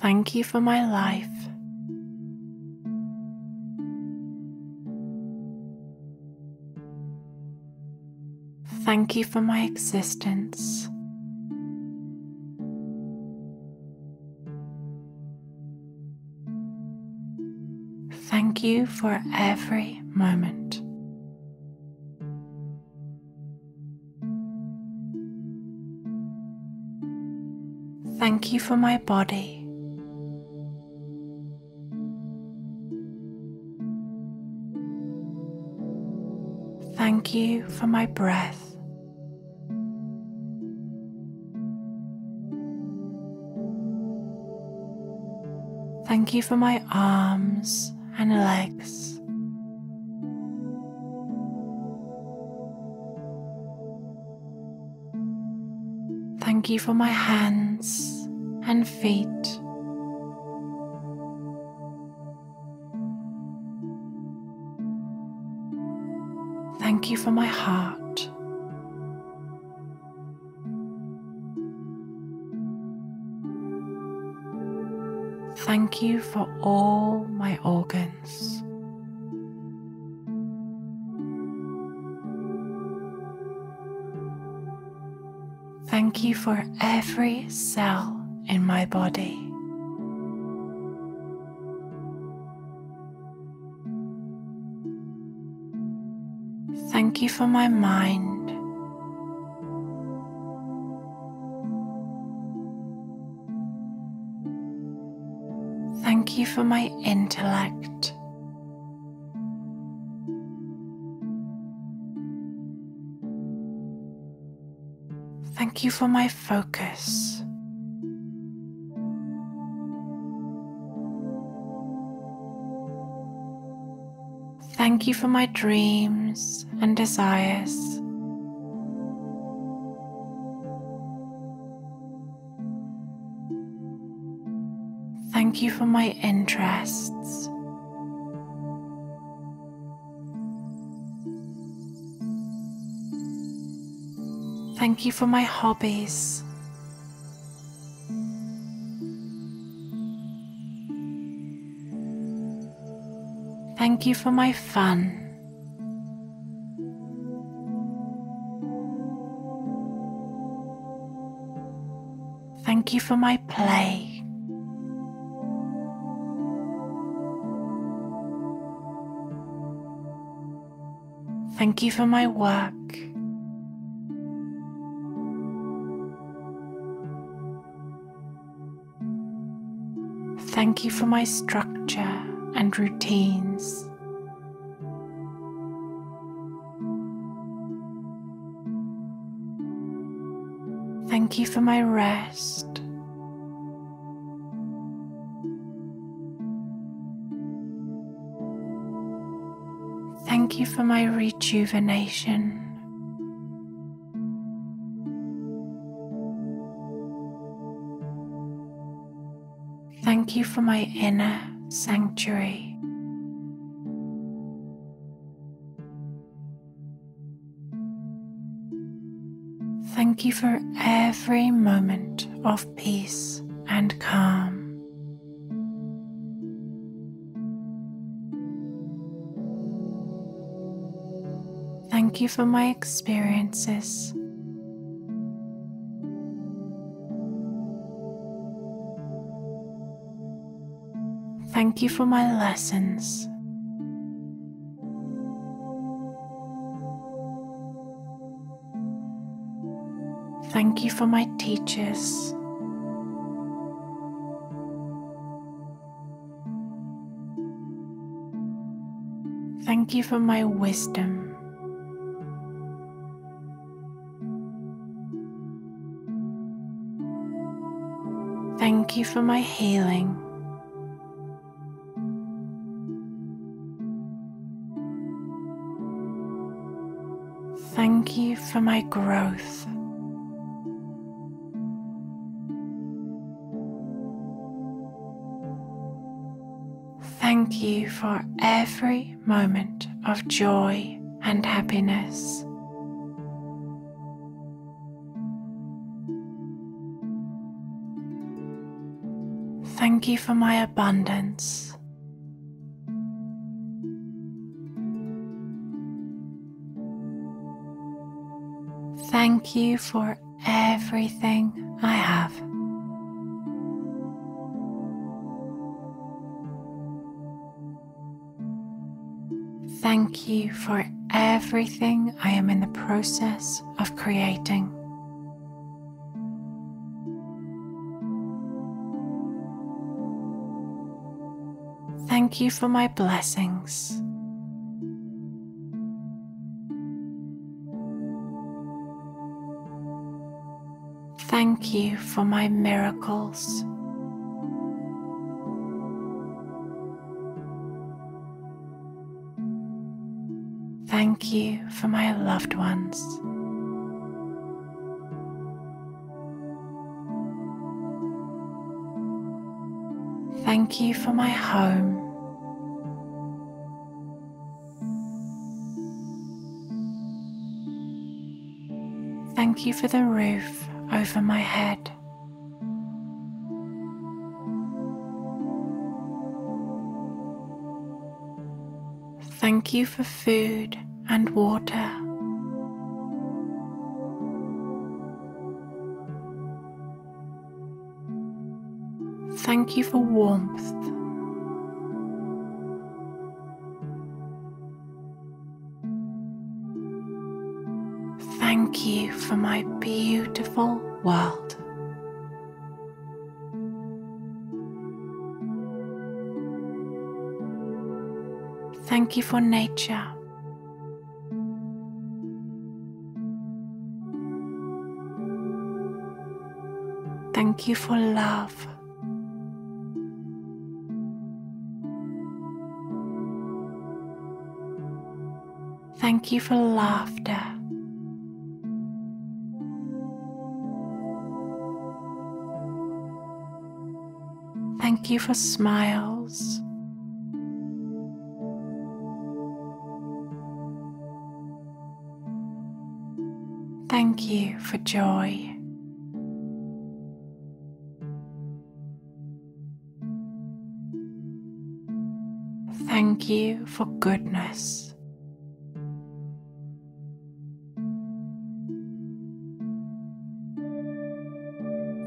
Thank you for my life. Thank you for my existence. Thank you for every moment. Thank you for my body. Thank you for my breath. Thank you for my arms and legs. Thank you for my hands and feet. Thank you for my heart. Thank you for all my organs. Thank you for every cell in my body. Thank you for my mind. Thank you for my intellect. Thank you for my focus. Thank you for my dreams and desires. Thank you for my interests. Thank you for my hobbies. Thank you for my fun. Thank you for my play. Thank you for my work. Thank you for my structure and routines. Thank you for my rest. Thank you for my rejuvenation. Thank you for my inner sanctuary. Thank you for every moment of peace and calm. Thank you for my experiences. Thank you for my lessons. Thank you for my teachers. Thank you for my wisdom. Thank you for my healing. Thank you for my growth. Thank you for every moment of joy and happiness. Thank you for my abundance. Thank you for everything I have. Thank you for everything I am in the process of creating. Thank you for my blessings. Thank you for my miracles. Thank you for my loved ones. Thank you for my home. Thank you for the roof over my head. Thank you for food and water. Thank you for warmth. Thank you for my beautiful world. Thank you for nature. Thank you for love. Thank you for laughter. You for smiles. Thank you for joy. Thank you for goodness.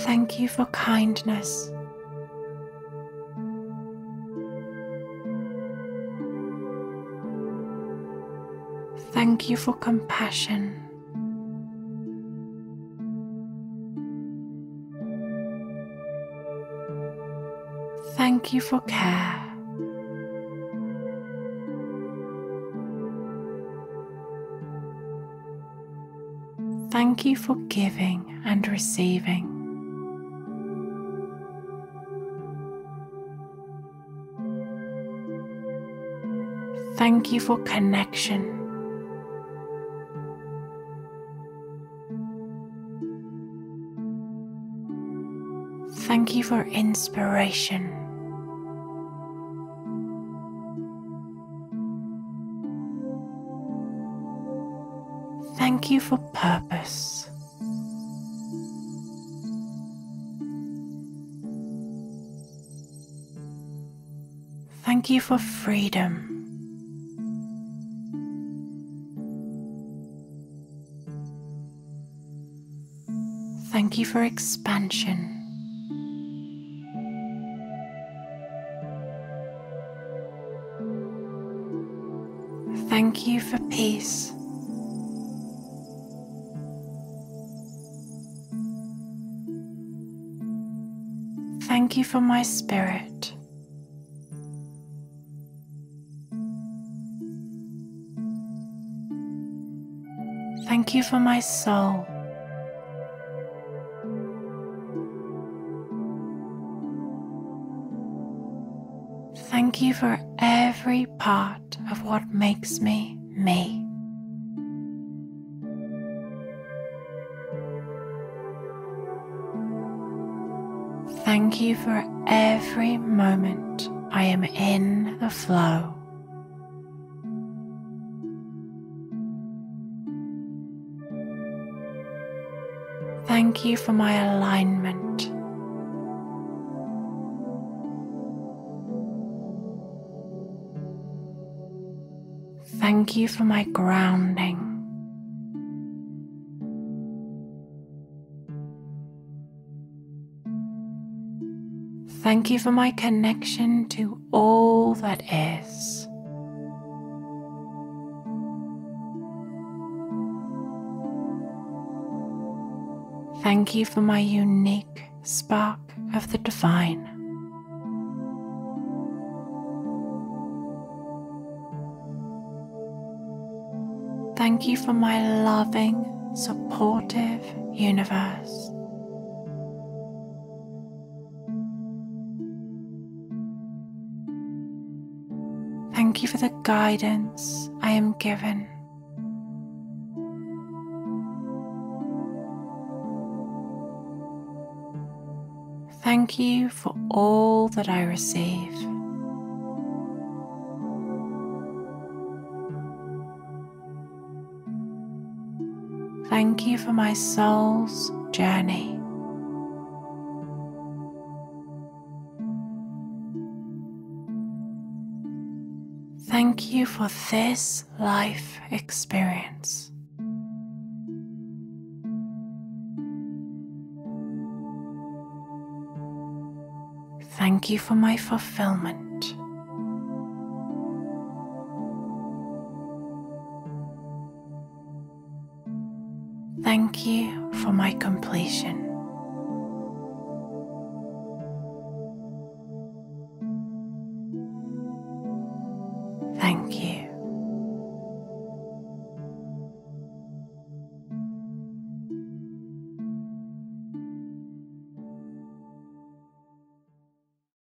Thank you for kindness. Thank you for compassion. Thank you for care. Thank you for giving and receiving. Thank you for connection. Thank you for inspiration. Thank you for purpose. Thank you for freedom. Thank you for expansion. Thank you for peace. Thank you for my spirit. Thank you for my soul. Thank you for every part of what makes me me. Thank you for every moment I am in the flow. Thank you for my alignment. Thank you for my grounding. Thank you for my connection to all that is. Thank you for my unique spark of the divine. Thank you for my loving, supportive universe. Thank you for the guidance I am given. Thank you for all that I receive. You for my soul's journey. Thank you for this life experience. Thank you for my fulfillment. Thank you for my completion.